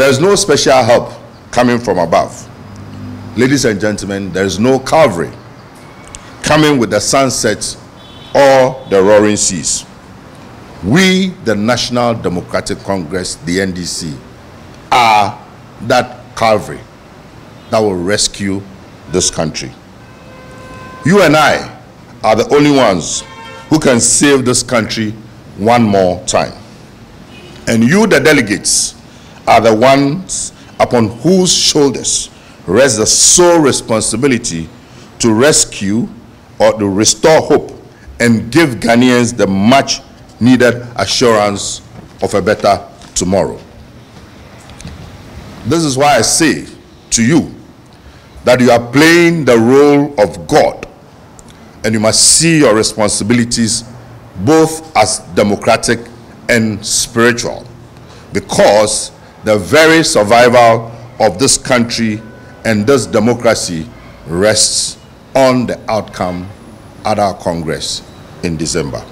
There is no special help coming from above. Ladies and gentlemen, there is no Calvary coming with the sunset or the roaring seas. We, the National Democratic Congress, the NDC, are that Calvary that will rescue this country. You and I are the only ones who can save this country one more time. And you, the delegates, are the ones upon whose shoulders rests the sole responsibility to rescue or to restore hope and give Ghanaians the much needed assurance of a better tomorrow. This is why I say to you that you are playing the role of God and you must see your responsibilities both as democratic and spiritual because the very survival of this country and this democracy rests on the outcome at our Congress in December.